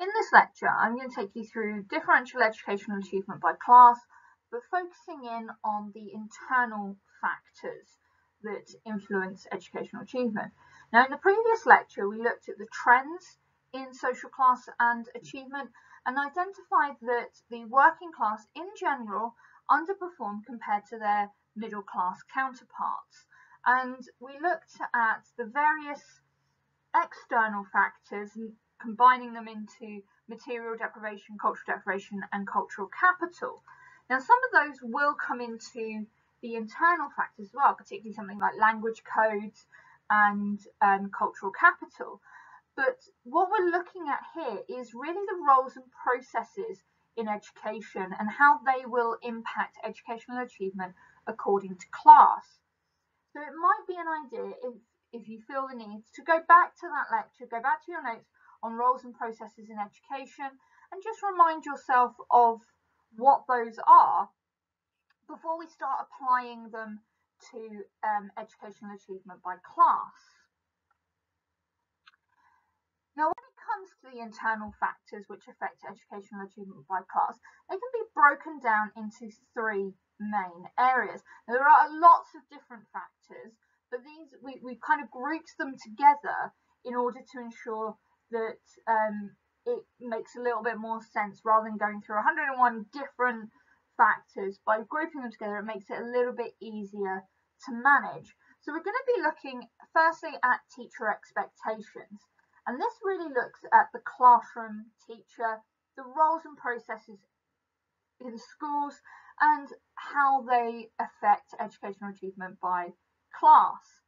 In this lecture, I'm going to take you through differential educational achievement by class, but focusing in on the internal factors that influence educational achievement. Now, in the previous lecture, we looked at the trends in social class and achievement and identified that the working class in general underperformed compared to their middle class counterparts. And we looked at the various external factors combining them into material deprivation, cultural deprivation, and cultural capital. Now, some of those will come into the internal factors as well, particularly something like language codes and um, cultural capital. But what we're looking at here is really the roles and processes in education and how they will impact educational achievement according to class. So it might be an idea if, if you feel the need to go back to that lecture, go back to your notes on roles and processes in education and just remind yourself of what those are before we start applying them to um, educational achievement by class. Now, when it comes to the internal factors which affect educational achievement by class, they can be broken down into three main areas. Now, there are lots of different factors, but these we, we kind of grouped them together in order to ensure that um, it makes a little bit more sense rather than going through 101 different factors. By grouping them together, it makes it a little bit easier to manage. So we're going to be looking firstly at teacher expectations. And this really looks at the classroom teacher, the roles and processes in the schools, and how they affect educational achievement by class.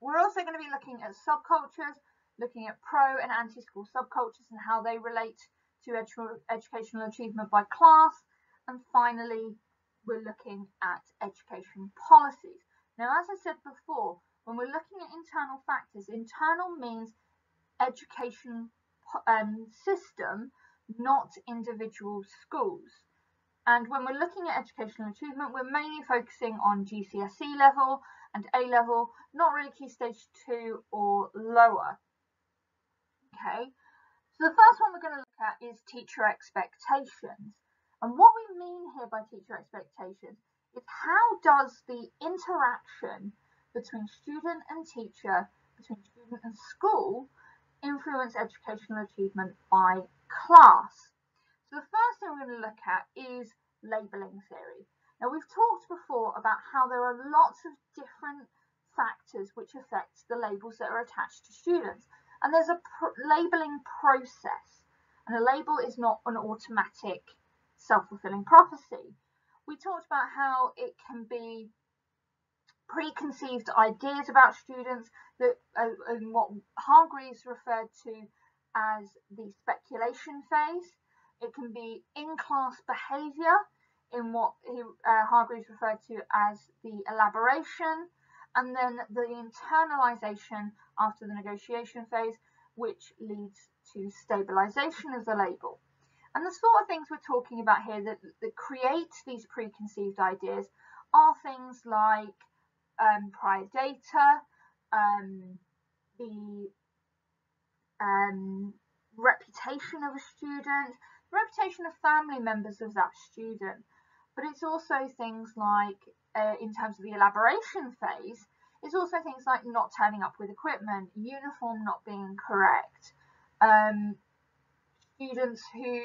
We're also going to be looking at subcultures looking at pro and anti-school subcultures and how they relate to edu educational achievement by class. And finally, we're looking at education policies. Now, as I said before, when we're looking at internal factors, internal means education um, system, not individual schools. And when we're looking at educational achievement, we're mainly focusing on GCSE level and A level, not really key stage two or lower. Okay, so the first one we're going to look at is teacher expectations. And what we mean here by teacher expectations is how does the interaction between student and teacher, between student and school, influence educational achievement by class. So the first thing we're going to look at is labelling theory. Now we've talked before about how there are lots of different factors which affect the labels that are attached to students. And there's a pr labeling process. And a label is not an automatic self-fulfilling prophecy. We talked about how it can be preconceived ideas about students that uh, and what Hargreaves referred to as the speculation phase. It can be in-class behaviour in what he, uh, Hargreaves referred to as the elaboration and then the internalization after the negotiation phase, which leads to stabilization of the label. And the sort of things we're talking about here that, that create these preconceived ideas are things like um, prior data, um, the um, reputation of a student, the reputation of family members of that student, but it's also things like uh, in terms of the elaboration phase, is also things like not turning up with equipment, uniform not being correct, um, students who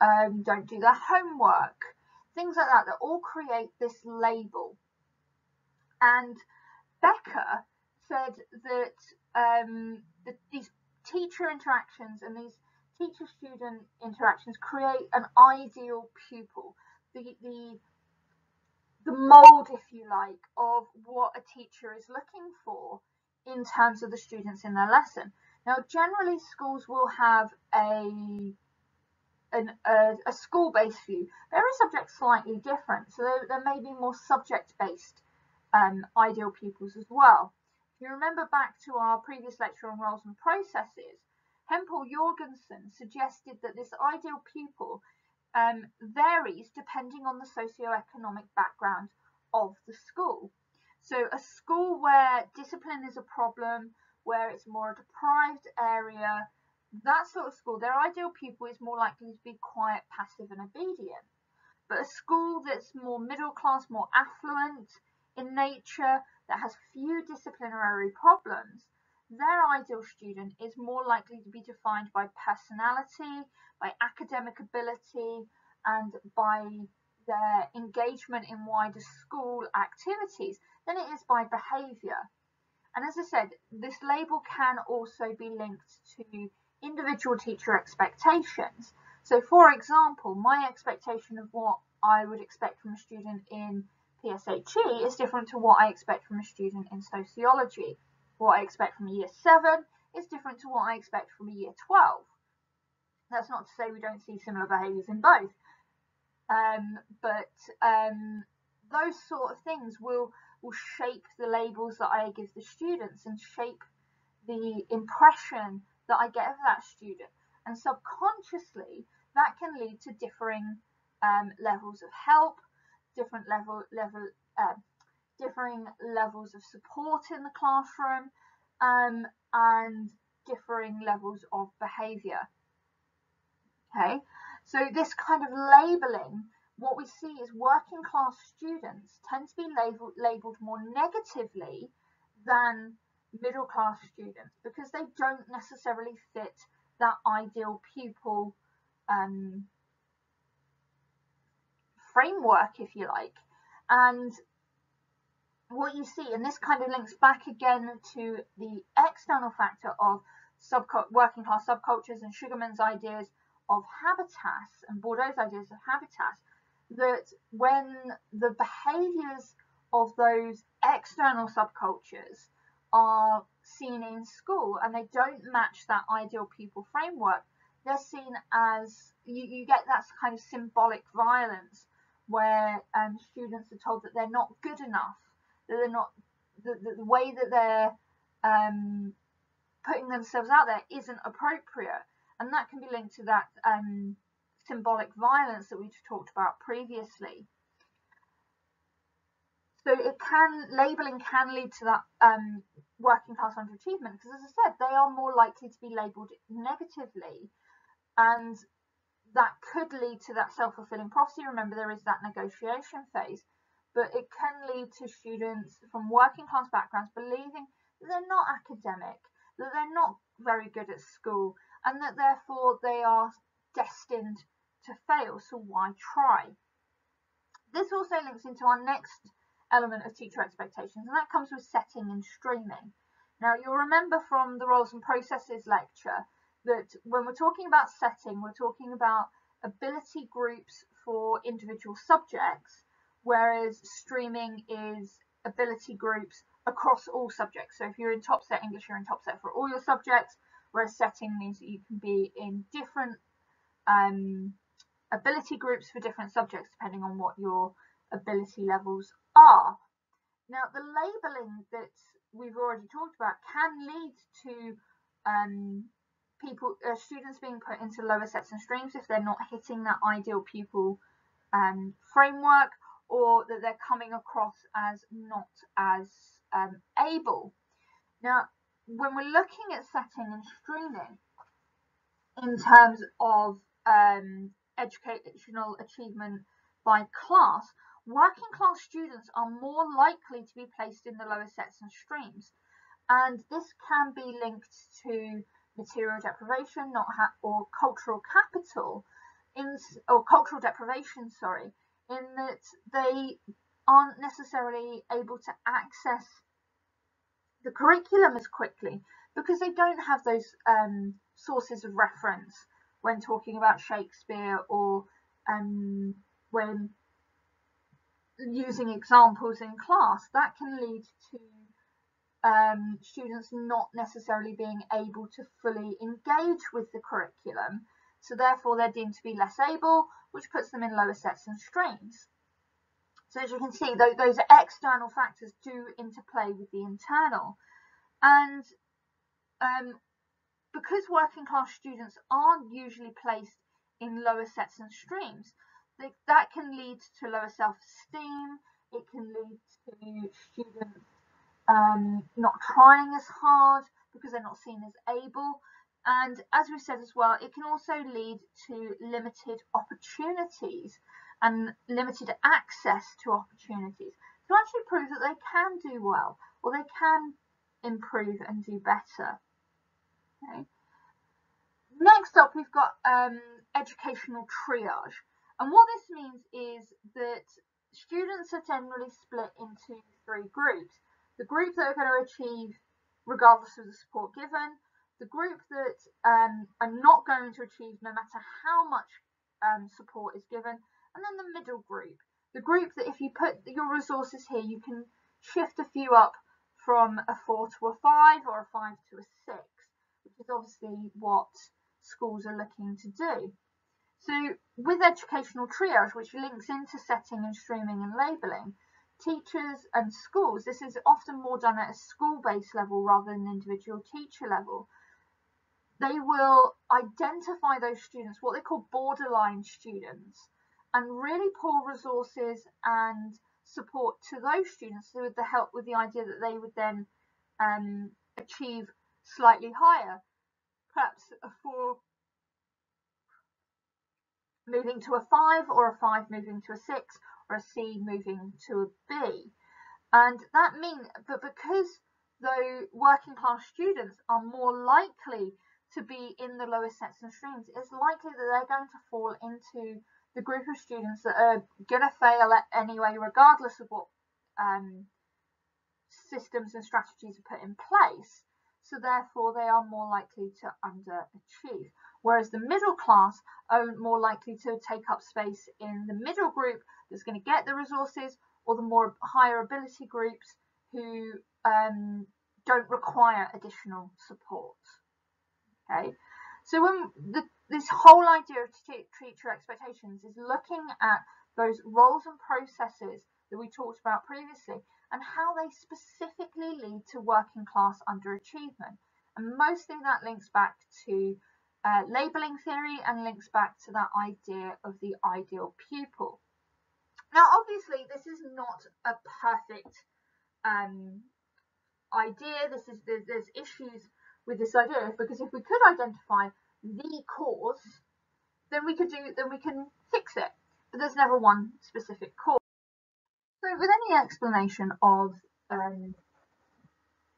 um, don't do their homework, things like that that all create this label. And Becker said that, um, these teacher interactions and these teacher-student interactions create an ideal pupil. The, the the mold, if you like, of what a teacher is looking for in terms of the students in their lesson. Now, generally, schools will have a an, a, a school-based view. Every subject's slightly different, so there, there may be more subject-based um, ideal pupils as well. If you remember back to our previous lecture on roles and processes, Hempel Jorgensen suggested that this ideal pupil um, varies depending on the socio-economic background of the school. So a school where discipline is a problem, where it's more a deprived area, that sort of school, their ideal pupil is more likely to be quiet, passive, and obedient. But a school that's more middle class, more affluent in nature, that has few disciplinary problems, their ideal student is more likely to be defined by personality, by academic ability, and by their engagement in wider school activities than it is by behaviour. And as I said, this label can also be linked to individual teacher expectations. So, for example, my expectation of what I would expect from a student in PSHE is different to what I expect from a student in sociology. What I expect from year 7 is different to what I expect from year 12. That's not to say we don't see similar behaviours in both, um, but um, those sort of things will will shape the labels that I give the students and shape the impression that I get of that student. And subconsciously, that can lead to differing um, levels of help, different level level uh, differing levels of support in the classroom, um, and differing levels of behaviour. Okay, so this kind of labelling, what we see is working class students tend to be labelled more negatively than middle class students because they don't necessarily fit that ideal pupil um, framework, if you like. And what you see, and this kind of links back again to the external factor of working class subcultures and Sugarman's ideas of habitus and Bourdieu's ideas of habitus, that when the behaviours of those external subcultures are seen in school and they don't match that ideal pupil framework, they're seen as you, you get that kind of symbolic violence where um, students are told that they're not good enough, that they're not the, the, way that they're um, putting themselves out there isn't appropriate, and that can be linked to that um, symbolic violence that we've talked about previously. So it can labeling can lead to that um, working class underachievement because, as I said, they are more likely to be labelled negatively, and that could lead to that self-fulfilling prophecy. Remember, there is that negotiation phase, but it can lead to students from working class backgrounds believing that they're not academic, that they're not very good at school, and that therefore they are destined to fail. So why try? This also links into our next element of teacher expectations, and that comes with setting and streaming. Now, you'll remember from the roles and processes lecture that when we're talking about setting, we're talking about ability groups for individual subjects, whereas streaming is ability groups across all subjects. So if you're in top set English, you're in top set for all your subjects, whereas setting means that you can be in different um, ability groups for different subjects depending on what your ability levels are. Now, the labelling that we've already talked about can lead to um, people, uh, students being put into lower sets and streams if they're not hitting that ideal pupil um, framework or that they're coming across as not as um, able. Now, when we're looking at setting and streaming in terms of um, educational achievement by class, working class students are more likely to be placed in the lower sets and streams. And this can be linked to material deprivation not or cultural capital in or cultural deprivation sorry in that they aren't necessarily able to access the curriculum as quickly because they don't have those um, sources of reference when talking about Shakespeare or um, when using examples in class, that can lead to um, students not necessarily being able to fully engage with the curriculum. So therefore they're deemed to be less able, which puts them in lower sets and streams. So as you can see, those external factors do interplay with the internal. And um, because working class students aren't usually placed in lower sets and streams, that can lead to lower self-esteem. It can lead to students um, not trying as hard because they're not seen as able. And as we said as well, it can also lead to limited opportunities and limited access to opportunities to actually prove that they can do well or they can improve and do better. Okay. Next up, we've got um, educational triage. And what this means is that students are generally split into three groups. The group that are going to achieve regardless of the support given, the group that um, are not going to achieve no matter how much um, support is given, and then the middle group. The group that if you put your resources here, you can shift a few up from a 4 to a 5 or a 5 to a 6, which is obviously what schools are looking to do. So with educational triage, which links into setting and streaming and labelling, teachers and schools, this is often more done at a school-based level rather than individual teacher level. They will identify those students, what they call borderline students, and really pour resources and support to those students with the help with the idea that they would then um, achieve slightly higher, perhaps a four moving to a five or a five moving to a six or a C moving to a B. And that means, but because the working class students are more likely to be in the lowest sets and streams, it's likely that they're going to fall into the group of students that are going to fail anyway, regardless of what um, systems and strategies are put in place. So therefore, they are more likely to underachieve. Whereas the middle class are more likely to take up space in the middle group that's going to get the resources, or the more higher ability groups who um, don't require additional support. Okay, so when the this whole idea of teacher expectations is looking at those roles and processes that we talked about previously and how they specifically lead to working class underachievement. And mostly that links back to uh, labelling theory and links back to that idea of the ideal pupil. Now, obviously, this is not a perfect um, idea. This is there's, there's issues with this idea because if we could identify the cause, then we could do then we can fix it. But there's never one specific cause. So with any explanation of um,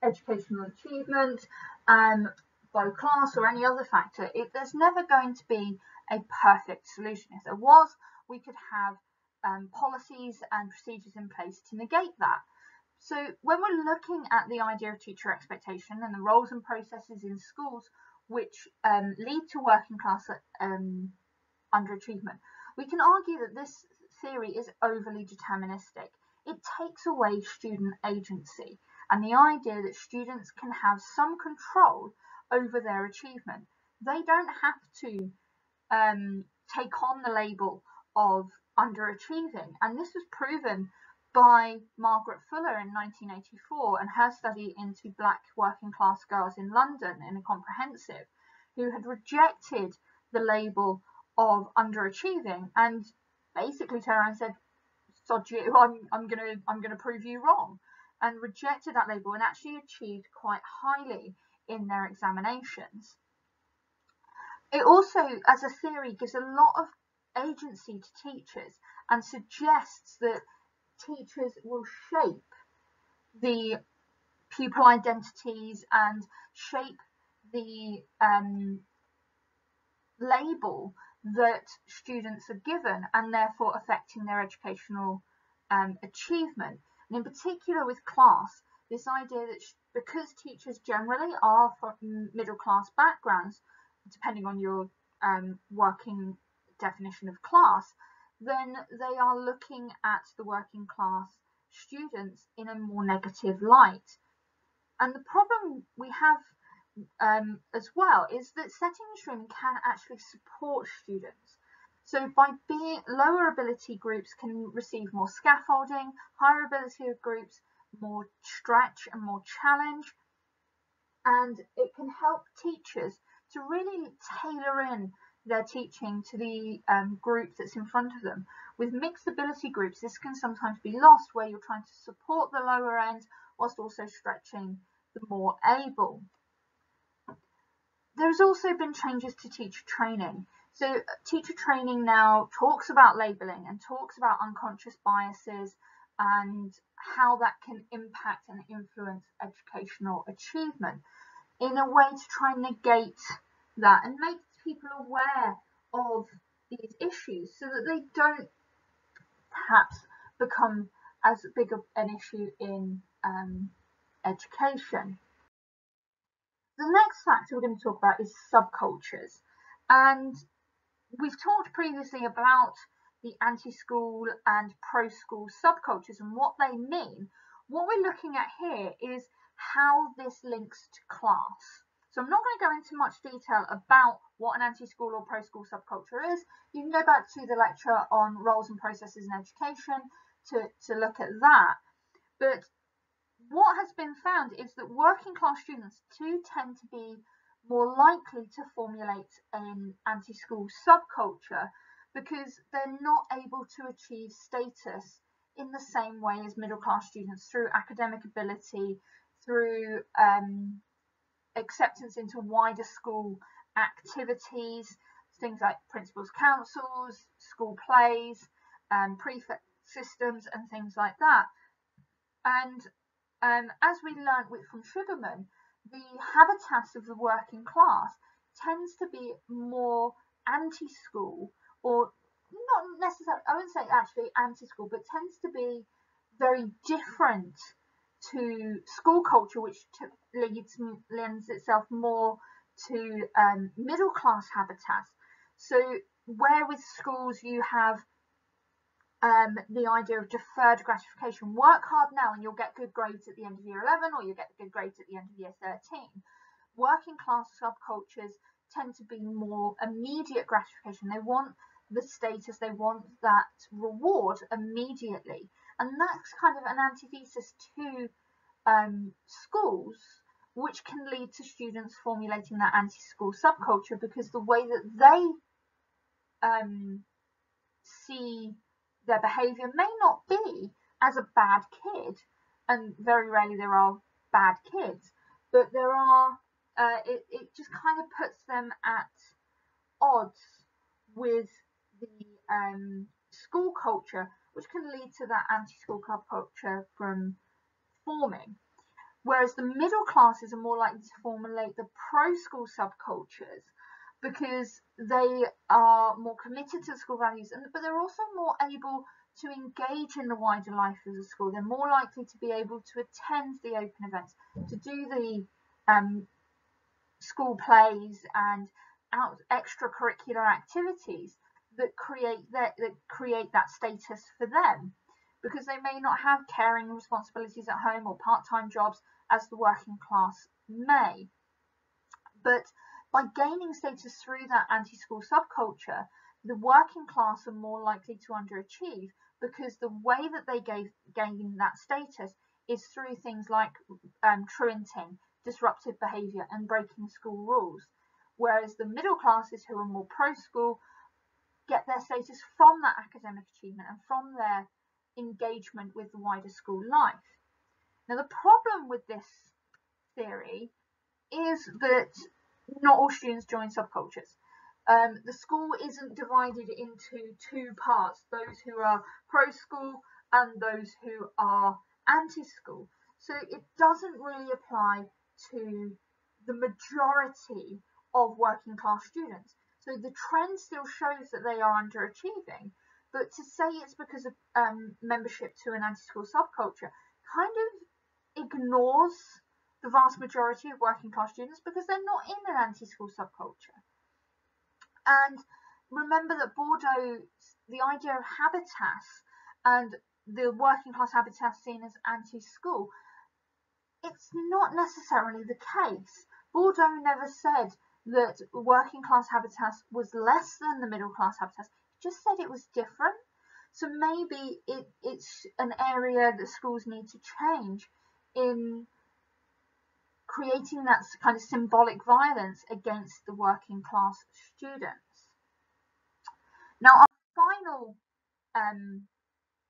educational achievement um, by class or any other factor, it, there's never going to be a perfect solution. If there was, we could have um, policies and procedures in place to negate that. So when we're looking at the idea of teacher expectation and the roles and processes in schools, which um, lead to working class um, underachievement. We can argue that this theory is overly deterministic. It takes away student agency and the idea that students can have some control over their achievement. They don't have to um, take on the label of underachieving, and this was proven by Margaret Fuller in 1984 and her study into black working class girls in London in a comprehensive who had rejected the label of underachieving and basically turned around and said, Sod you, I'm, I'm gonna I'm gonna prove you wrong and rejected that label and actually achieved quite highly in their examinations. It also, as a theory, gives a lot of agency to teachers and suggests that teachers will shape the pupil identities and shape the um, label that students are given and therefore affecting their educational um, achievement. And in particular with class, this idea that because teachers generally are from middle class backgrounds, depending on your um, working definition of class, then they are looking at the working class students in a more negative light. And the problem we have um, as well is that setting and streaming can actually support students. So by being lower ability groups can receive more scaffolding, higher ability groups more stretch and more challenge, and it can help teachers to really tailor in their teaching to the um, group that's in front of them. With mixed ability groups, this can sometimes be lost where you're trying to support the lower end whilst also stretching the more able. there's also been changes to teacher training. So uh, teacher training now talks about labelling and talks about unconscious biases and how that can impact and influence educational achievement in a way to try and negate that and make people aware of these issues so that they don't perhaps become as big of an issue in um, education. The next factor we're going to talk about is subcultures. And we've talked previously about the anti-school and pro-school subcultures and what they mean. What we're looking at here is how this links to class. So I'm not going to go into much detail about what an anti-school or pro-school subculture is. You can go back to the lecture on roles and processes in education to, to look at that. But what has been found is that working class students do tend to be more likely to formulate an anti-school subculture because they're not able to achieve status in the same way as middle class students through academic ability, through um, acceptance into wider school activities, things like principals' councils, school plays, um, prefect systems, and things like that. And um, as we learned with, from Sugarman, the habitus of the working class tends to be more anti-school or not necessarily, I wouldn't say actually anti-school, but tends to be very different to school culture, which leads lends itself more to um, middle class habitus. So where with schools you have um, the idea of deferred gratification. Work hard now and you'll get good grades at the end of year 11 or you'll get good grades at the end of year 13. Working class subcultures tend to be more immediate gratification. They want the status, they want that reward immediately. And that's kind of an antithesis to um, schools, which can lead to students formulating that anti school subculture because the way that they um, see their behaviour may not be as a bad kid, and very rarely there are bad kids, but there are, uh, it, it just kind of puts them at odds with the um, school culture, which can lead to that anti-school culture from forming. Whereas the middle classes are more likely to formulate the pro-school subcultures because they are more committed to school values, and but they're also more able to engage in the wider life of the school. They're more likely to be able to attend the open events, to do the um, school plays and out extracurricular activities that create that, that create that status for them because they may not have caring responsibilities at home or part-time jobs as the working class may. But by gaining status through that anti-school subculture, the working class are more likely to underachieve because the way that they gave, gain that status is through things like um, truanting, disruptive behaviour, and breaking school rules. Whereas the middle classes who are more pro school get their status from that academic achievement and from their engagement with the wider school life. Now, the problem with this theory is that not all students join subcultures. Um, the school isn't divided into two parts, those who are pro-school and those who are anti-school. So it doesn't really apply to the majority of working class students. So the trend still shows that they are underachieving, but to say it's because of um, membership to an anti-school subculture kind of ignores the vast majority of working class students because they're not in an anti-school subculture. And remember that Bourdieu, the idea of habitus and the working class habitus seen as anti-school, it's not necessarily the case. Bourdieu never said that working class habitus was less than the middle class habitus. He just said it was different. So maybe it, it's an area that schools need to change in creating that kind of symbolic violence against the working class students. Now, our final um,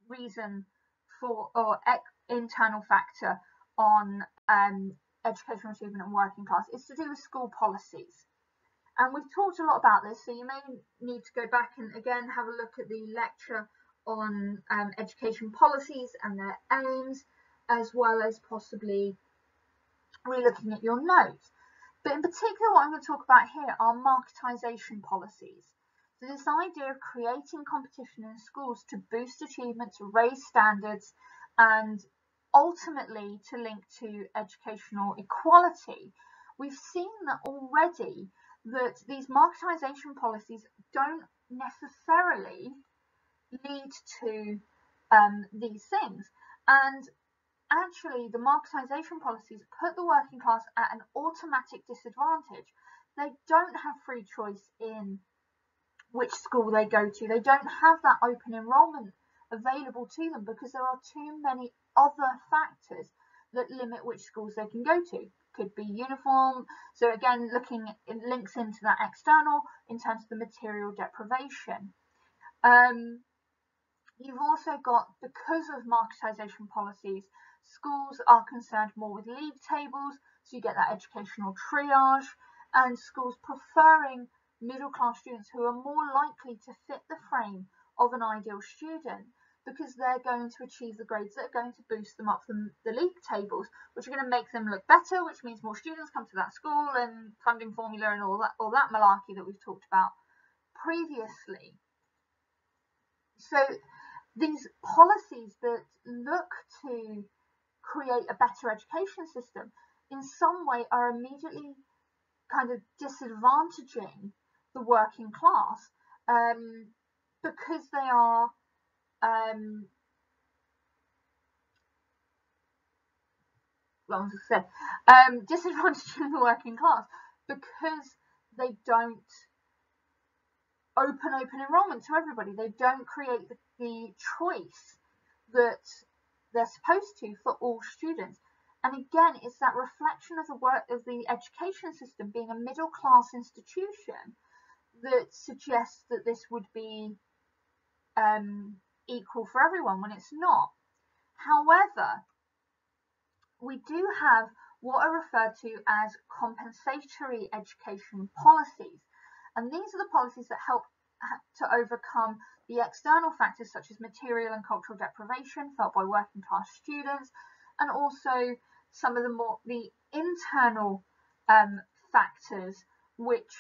reason for or internal factor on um, educational achievement and working class is to do with school policies. And we've talked a lot about this, so you may need to go back and again have a look at the lecture on um, education policies and their aims, as well as possibly re-looking at your notes. But in particular, what I'm going to talk about here are marketisation policies. So this idea of creating competition in schools to boost achievements, raise standards, and ultimately to link to educational equality. We've seen that already that these marketisation policies don't necessarily lead to um, these things. And actually, the marketisation policies put the working class at an automatic disadvantage. They don't have free choice in which school they go to. They don't have that open enrolment available to them because there are too many other factors that limit which schools they can go to could be uniform. So again, looking it links into that external in terms of the material deprivation. Um, you've also got, because of marketisation policies, schools are concerned more with league tables, so you get that educational triage, and schools preferring middle class students who are more likely to fit the frame of an ideal student because they're going to achieve the grades that are going to boost them up the, the league tables, which are going to make them look better, which means more students come to that school and funding formula and all that all that malarkey that we've talked about previously. So these policies that look to create a better education system in some way are immediately kind of disadvantaging the working class um, because they are um, as I said, um, disadvantaging the working class because they don't open open enrollment to everybody. They don't create the, the choice that they're supposed to for all students. And again, it's that reflection of the work of the education system being a middle class institution that suggests that this would be um, equal for everyone when it's not. However, we do have what are referred to as compensatory education policies. And these are the policies that help to overcome the external factors such as material and cultural deprivation felt by working class students, and also some of the more the internal um, factors which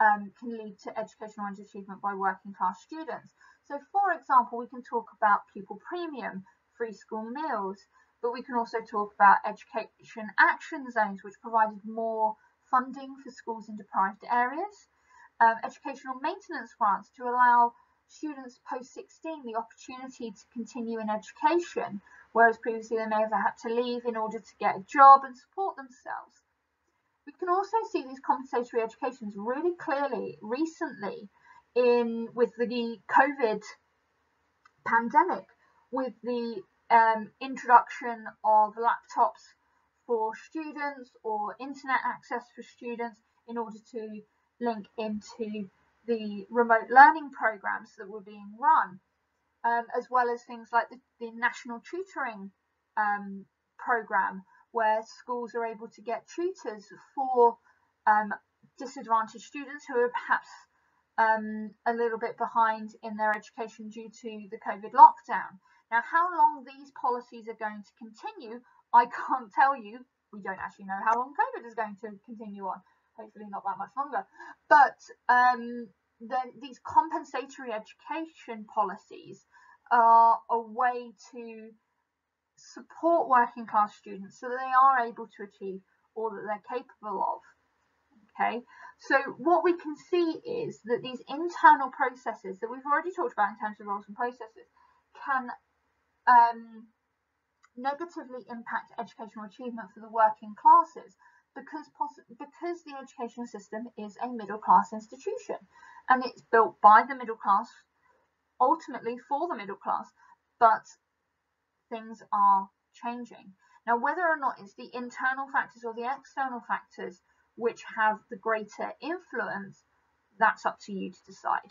um, can lead to educational underachievement by working class students. So for example, we can talk about pupil premium, free school meals, but we can also talk about education action zones, which provided more funding for schools in deprived areas, um, educational maintenance grants to allow students post 16 the opportunity to continue in education, whereas previously they may have had to leave in order to get a job and support themselves. We can also see these compensatory educations really clearly recently in with the COVID pandemic, with the um, introduction of laptops for students or internet access for students in order to link into the remote learning programs that were being run, um, as well as things like the, the national tutoring um, program, where schools are able to get tutors for um, disadvantaged students who are perhaps um, a little bit behind in their education due to the COVID lockdown. Now, how long these policies are going to continue, I can't tell you. We don't actually know how long COVID is going to continue on. Hopefully, not that much longer. But um, these compensatory education policies are a way to support working class students so they are able to achieve all that they're capable of. Okay, so what we can see is that these internal processes that we've already talked about in terms of roles and processes can um, negatively impact educational achievement for the working classes because because the education system is a middle class institution and it's built by the middle class ultimately for the middle class but things are changing. Now whether or not it's the internal factors or the external factors which have the greater influence, that's up to you to decide.